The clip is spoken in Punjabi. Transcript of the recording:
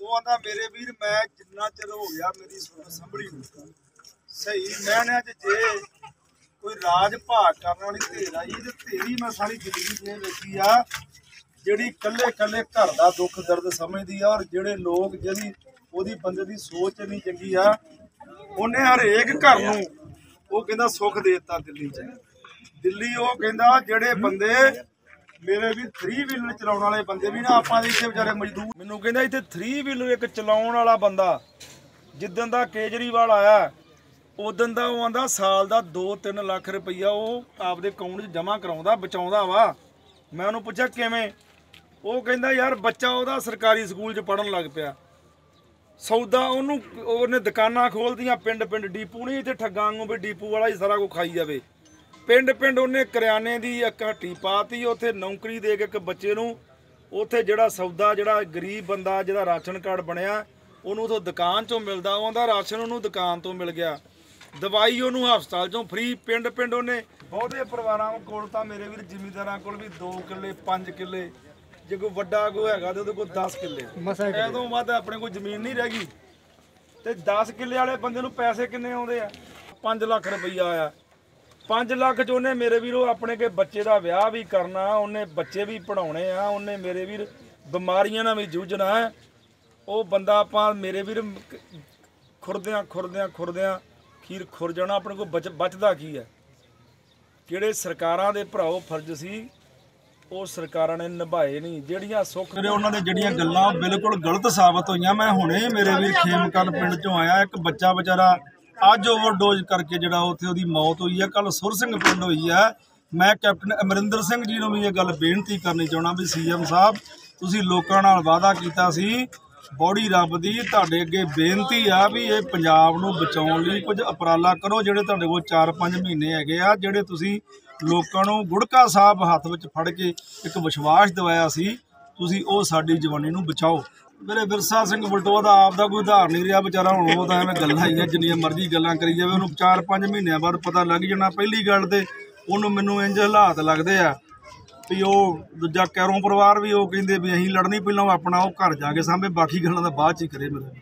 ਉਹ ਆਂਦਾ, ਮੇਰੇ ਵੀਰ, ਮੈਂ ਜਿੰਨਾ ਚਿਰ ਹੋ ਗਿਆ ਮੇਰੀ ਸੁਣ ਸੰਭੜੀ ਨੂੰ। ਸਹੀ, ਮੈਂ ਅੱਜ ਜੇ ਕੋਈ ਰਾਜ ਭਾਗ ਕਰਨ ਵਾਲੀ ਧੇਰ ਆਈ ਤੇ ਤੇਰੀ ਮੈਂ ਸਾਰੀ ਜ਼ਿੰਦਗੀ ਜੇ ਵੇਖੀ ਆ, ਜਿਹੜੀ ਕੱਲੇ ਕੱਲੇ ਘਰ ਦਾ ਦੁੱਖ ਦਰਦ ਸਮਝਦੀ ਆ ਔਰ ਜਿਹੜੇ ਲੋਕ ਜਿਹੜੀ ਉਹਦੀ ਬੰਦੇ ਦੀ ਸੋਚ ਇੰਨੀ ਚੰਗੀ ਆ, ਉਹਨੇ ਹਰੇਕ ਘਰ ਨੂੰ ਉਹ ਕਹਿੰਦਾ ਸੁੱਖ ਦੇ ਦਿੱਤਾ ਦਿੱਲੀ 'ਚ। ਦਿੱਲੀ ਉਹ ਕਹਿੰਦਾ ਜਿਹੜੇ ਬੰਦੇ ਮੇਰੇ ਵੀ 3 ਵੀਲਰ ਚਲਾਉਣ ਵਾਲੇ ਬੰਦੇ ਵੀ ਨਾ, ਆਪਾਂ ਦੇ ਇੱਥੇ ਵਿਚਾਰੇ ਮਜ਼ਦੂਰ। ਮੈਨੂੰ ਕਹਿੰਦਾ ਇੱਥੇ 3 ਵੀਲਰ ਇੱਕ ਚਲਾਉਣ ਵਾਲਾ ਬੰਦਾ, ਜਿੱਦਣ ਦਾ ਕੇਜਰੀਵਾਲ ਆਇਆ, ਉਦੋਂ ਦਾ ਉਹ ਆਂਦਾ ਸਾਲ ਦਾ 2-3 ਲੱਖ ਰੁਪਈਆ ਉਹ ਆਪਦੇ ਅਕਾਊਂਟ 'ਚ ਜਮ੍ਹਾਂ ਕਰਾਉਂਦਾ, ਬਚਾਉਂਦਾ ਵਾ। ਮੈਂ ਉਹਨੂੰ ਪੁੱਛਿਆ, ਕਿਵੇਂ? ਉਹ ਕਹਿੰਦਾ, ਯਾਰ ਬੱਚਾ ਉਹਦਾ ਸਰਕਾਰੀ ਸਕੂਲ 'ਚ ਪੜਨ ਲੱਗ ਪਿਆ। ਸੌਦਾ ਉਹਨੂੰ, ਉਹਨੇ ਦੁਕਾਨਾਂ ਖੋਲਦੀਆਂ ਪਿੰਡ ਪਿੰਡ ਡੀਪੂ ਨਹੀਂ ਇੱਥੇ ਠੱਗਾਂ ਵਾਂਗੂ ਵੀ ਡੀਪੂ ਵਾਲਾ ਹੀ ਸਾਰਾ ਕੁਝ ਖਾਈ ਜਾਵੇ। ਪਿੰਡ ਪਿੰਡ ਉਹਨੇ ਕਰਿਆਨੇ ਦੀ ਇੱਕ ਹੱਟੀ ਪਾਤੀ ਉੱਥੇ ਨੌਕਰੀ ਦੇ ਕੇ ਇੱਕ ਬੱਚੇ ਨੂੰ ਉੱਥੇ ਜਿਹੜਾ ਸੌਦਾ ਜਿਹੜਾ ਗਰੀਬ ਬੰਦਾ ਜਿਹਦਾ ਰਾਸ਼ਨ ਕਾਰਡ ਬਣਿਆ ਉਹਨੂੰ ਉਥੋਂ ਦੁਕਾਨ ਚੋਂ ਮਿਲਦਾ ਉਹਦਾ ਰਾਸ਼ਨ ਉਹਨੂੰ ਦੁਕਾਨ ਤੋਂ ਮਿਲ ਗਿਆ। ਦਵਾਈ ਉਹਨੂੰ ਹਸਪਤਾਲ ਚੋਂ ਫ੍ਰੀ ਪਿੰਡ ਪਿੰਡ ਉਹਨੇ ਬਹੁਤੇ ਪਰਿਵਾਰਾਂ ਕੋਲ ਤਾਂ ਮੇਰੇ ਵੀਰ ਜ਼ਿਮੀਂਦਾਰਾਂ ਕੋਲ ਵੀ 2 ਕਿੱਲੇ 5 ਕਿੱਲੇ ਜੇ ਕੋਈ ਵੱਡਾ ਕੋਈ ਹੈਗਾ ਤੇ ਉਹਦੇ ਕੋਲ 10 ਕਿੱਲੇ। ਐਦੋਂ ਵੱਧ ਆਪਣੇ ਕੋਲ ਜ਼ਮੀਨ ਨਹੀਂ ਰਹਿ ਗਈ। ਤੇ 10 ਕਿੱਲੇ ਵਾਲੇ ਬੰਦੇ ਨੂੰ ਪੈਸੇ ਕਿੰਨੇ ਆਉਂਦੇ ਆ? 5 ਲੱਖ ਰੁਪਈਆ ਆਇਆ। 5 ਲੱਖ ਚ ਉਹਨੇ ਮੇਰੇ ਵੀਰੋ ਆਪਣੇ ਕੇ ਬੱਚੇ ਦਾ ਵਿਆਹ ਵੀ ਕਰਨਾ ਉਹਨੇ ਬੱਚੇ ਵੀ ਪੜਾਉਣੇ ਆ ਉਹਨੇ ਮੇਰੇ ਵੀਰ ਬਿਮਾਰੀਆਂ ਨਾਲ ਵੀ ਜੂਝਣਾ ਹੈ। ਉਹ ਬੰਦਾ ਆਪਾਂ ਮੇਰੇ ਵੀਰ ਖੁਰਦਿਆਂ ਖੁਰਦਿਆਂ ਖੁਰਦਿਆਂ ਖੀਰ ਖੁਰ ਜਾਣਾ ਆਪਣੇ ਕੋਲ ਬਚ ਬਚਦਾ ਕੀ ਹੈ? ਕਿਹੜੇ ਸਰਕਾਰਾਂ ਦੇ ਭਰਾਓ ਫਰਜ਼ ਸੀ ਉਹ ਸਰਕਾਰਾਂ ਨੇ ਨਿਭਾਏ ਨਹੀਂ ਜਿਹੜੀਆਂ ਸੁੱਖ ਮੇਰੇ ਉਹਨਾਂ ਦੇ ਜਿਹੜੀਆਂ ਗੱਲਾਂ ਉਹ ਬਿਲਕੁਲ ਗਲਤ ਸਾਬਤ ਹੋਈਆਂ। ਮੈਂ ਹੁਣੇ ਮੇਰੇ ਵੀਰ ਖੇਮਕਰਨ ਪਿੰਡ ਚੋਂ ਆਇਆ ਇੱਕ ਬੱਚਾ ਵਿਚਾਰਾ ਅੱਜ ਓਵਰਡੋਜ਼ ਕਰਕੇ ਜਿਹੜਾ ਉੱਥੇ ਉਹਦੀ ਮੌਤ ਹੋਈ ਹੈ ਕੱਲ ਸੁਰ ਸਿੰਘ ਪਿੰਡ ਹੋਈ ਹੈ। ਮੈਂ ਕੈਪਟਨ ਅਮਰਿੰਦਰ ਸਿੰਘ ਜੀ ਨੂੰ ਵੀ ਇਹ ਗੱਲ ਬੇਨਤੀ ਕਰਨੀ ਚਾਹਣਾ ਵੀ ਸੀਐਮ ਸਾਹਿਬ, ਤੁਸੀਂ ਲੋਕਾਂ ਨਾਲ ਵਾਅਦਾ ਕੀਤਾ ਸੀ ਬੋੜੀ ਰੱਬ ਦੀ, ਤੁਹਾਡੇ ਅੱਗੇ ਬੇਨਤੀ ਆ ਵੀ ਇਹ ਪੰਜਾਬ ਨੂੰ ਬਚਾਉਣ ਲਈ ਕੁਝ ਉਪਰਾਲਾ ਕਰੋ, ਜਿਹੜੇ ਤੁਹਾਡੇ ਕੋਲ 4-5 ਮਹੀਨੇ ਹੈਗੇ ਆ, ਜਿਹੜੇ ਤੁਸੀਂ ਲੋਕਾਂ ਨੂੰ ਗੁੜਕਾ ਸਾਹਿਬ ਹੱਥ ਵਿੱਚ ਫੜ ਕੇ ਇੱਕ ਵਿਸ਼ਵਾਸ ਦਿਵਾਇਆ ਸੀ, ਤੁਸੀਂ ਉਹ ਸਾਡੀ ਜਵਾਨੀ ਨੂੰ ਬਚਾਓ। ਮੇਰੇ ਵਿਰਸਾ ਸਿੰਘ ਬਲਟੋਆ ਦਾ ਆਪ ਦਾ ਕੋਈ ਉਧਾਰ ਨਹੀਂ ਰਿਹਾ, ਵਿਚਾਰਾ ਹੁਣ ਉਹ ਤਾਂ ਐਵੇਂ ਗੱਲਾਂ ਹੀ ਆ, ਜਿੰਨੀਆਂ ਮਰਜ਼ੀ ਗੱਲਾਂ ਕਰੀ ਜਾਵੇ, ਉਹਨੂੰ 4-5 ਮਹੀਨਿਆਂ ਬਾਅਦ ਪਤਾ ਲੱਗ ਜਾਣਾ, ਪਹਿਲੀ ਗੱਲ ਤੇ ਉਹਨੂੰ ਮੈਨੂੰ ਇੰਜ ਹਾਲਾਤ ਲੱਗਦੇ ਆ ਵੀ ਉਹ ਦੂਜਾ ਕੈਰੋਂ ਪਰਿਵਾਰ ਵੀ ਉਹ ਕਹਿੰਦੇ ਵੀ ਅਸੀਂ ਲੜਨੀ ਪਹਿਲਾਂ ਉਹ ਆਪਣਾ, ਉਹ ਘਰ ਜਾ ਕੇ ਸਾਂਭੇ ਬਾਕੀ ਗੱਲਾਂ ਦਾ ਬਾਅਦ ਚ ਹੀ ਕਰੇ ਮੇਰੇ।